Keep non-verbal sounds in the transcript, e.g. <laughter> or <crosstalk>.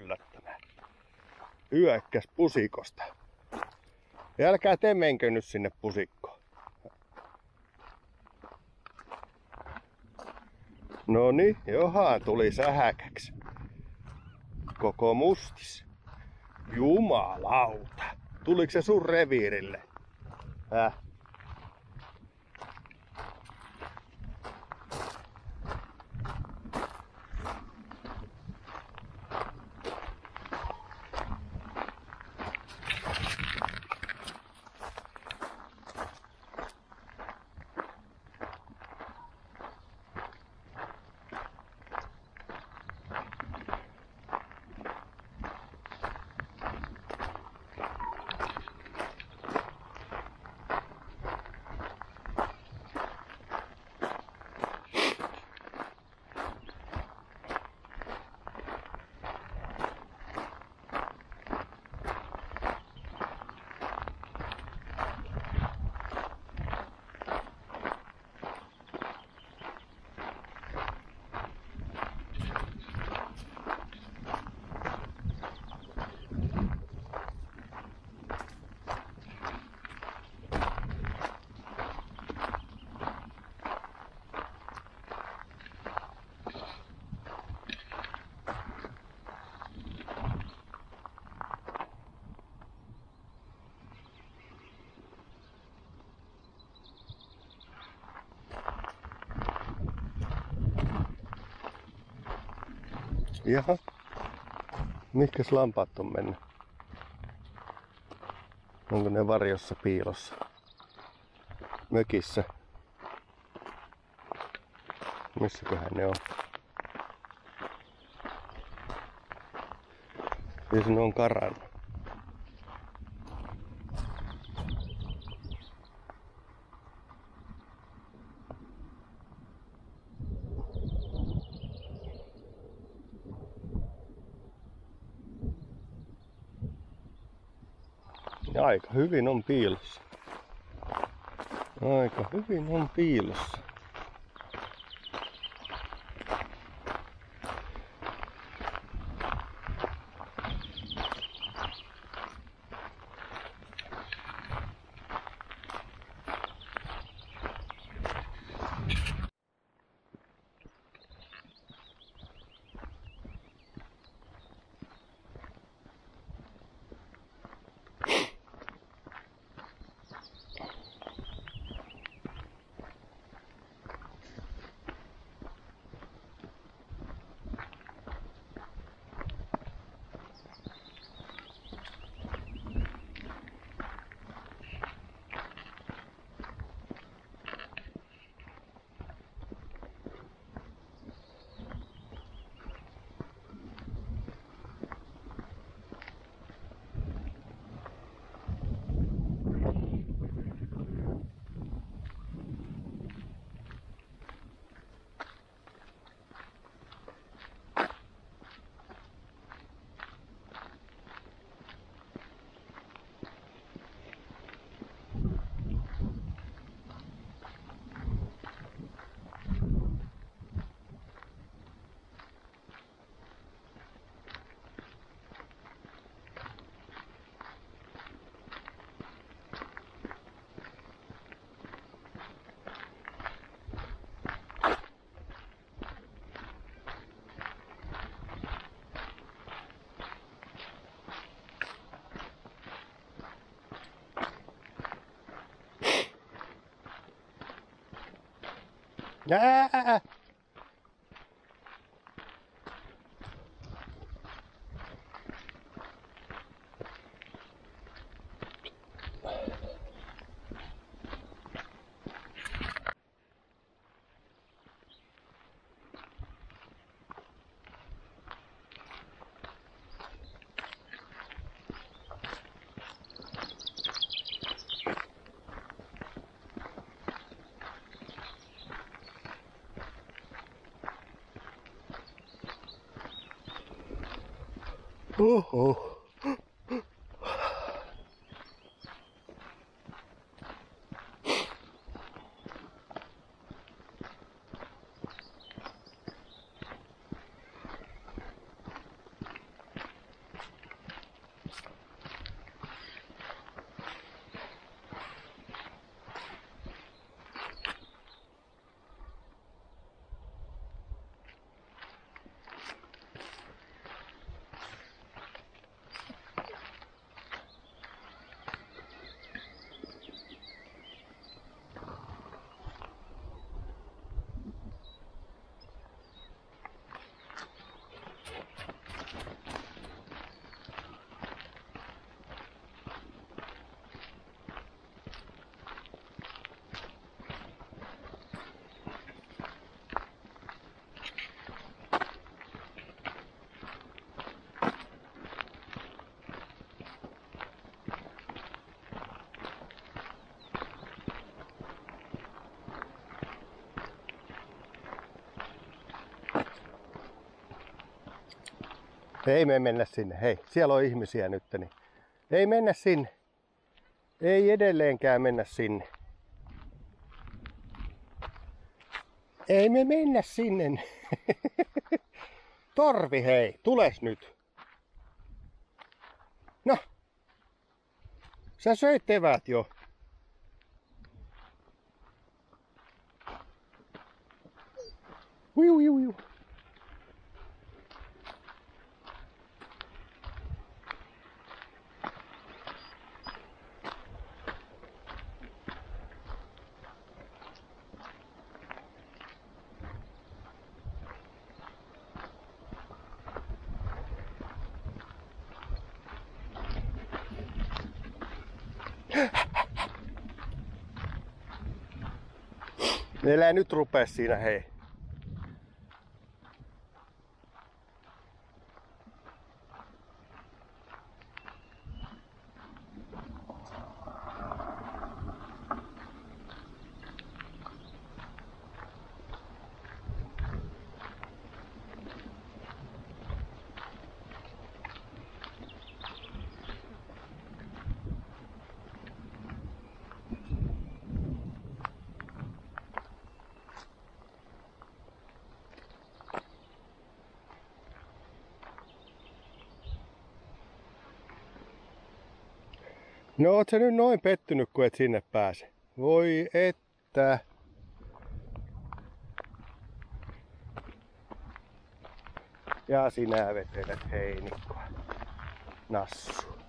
yllättämään. Yökkäs pusikosta. Ja älkää te menkö nyt sinne pusikkoon. No niin, johan tuli sähäkäksi. Koko mustis. Jumalauta. Tuliko se sun reviirille? Häh? Jaha. Mihinkäs lampaat on mennyt? Onko ne varjossa piilossa? Mökissä? Missäköhän ne on? Ja sinne on karannut. Ja aika hyvin on piilossa. Aika hyvin on piilossa. Ah! Oh, oh. Ei me mennä sinne. Hei, siellä on ihmisiä nyt. Niin. Ei mennä sinne. Ei edelleenkään mennä sinne. Ei me mennä sinne. <laughs> Torvi hei, tules nyt. No. Sä söit eväät jo. Älä nyt rupee siinä hei. No oot sä nyt noin pettynyt, kun et sinne pääse? Voi että. Ja sinä vetelet heinikkoa. Nassu.